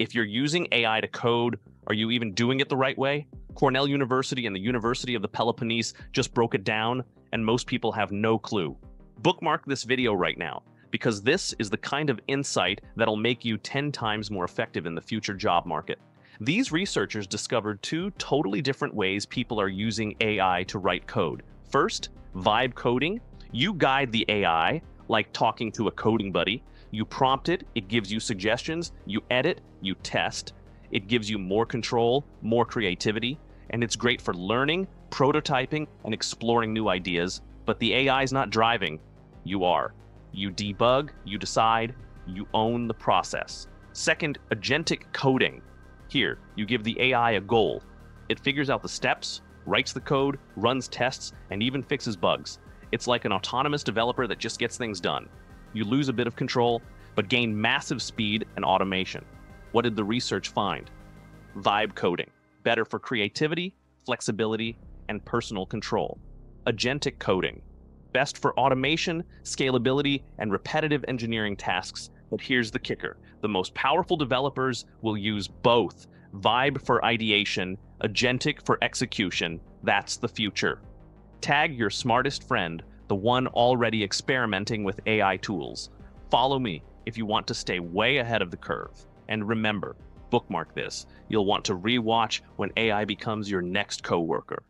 If you're using AI to code, are you even doing it the right way? Cornell University and the University of the Peloponnese just broke it down, and most people have no clue. Bookmark this video right now, because this is the kind of insight that'll make you 10 times more effective in the future job market. These researchers discovered two totally different ways people are using AI to write code. First, vibe coding. You guide the AI, like talking to a coding buddy. You prompt it, it gives you suggestions, you edit, you test. It gives you more control, more creativity, and it's great for learning, prototyping, and exploring new ideas. But the AI is not driving, you are. You debug, you decide, you own the process. Second, agentic coding. Here, you give the AI a goal. It figures out the steps, writes the code, runs tests, and even fixes bugs. It's like an autonomous developer that just gets things done. You lose a bit of control, but gain massive speed and automation. What did the research find? Vibe coding, better for creativity, flexibility, and personal control. Agentic coding, best for automation, scalability, and repetitive engineering tasks but here's the kicker the most powerful developers will use both Vibe for ideation, Agentic for execution. That's the future. Tag your smartest friend, the one already experimenting with AI tools. Follow me if you want to stay way ahead of the curve. And remember, bookmark this. You'll want to rewatch when AI becomes your next coworker.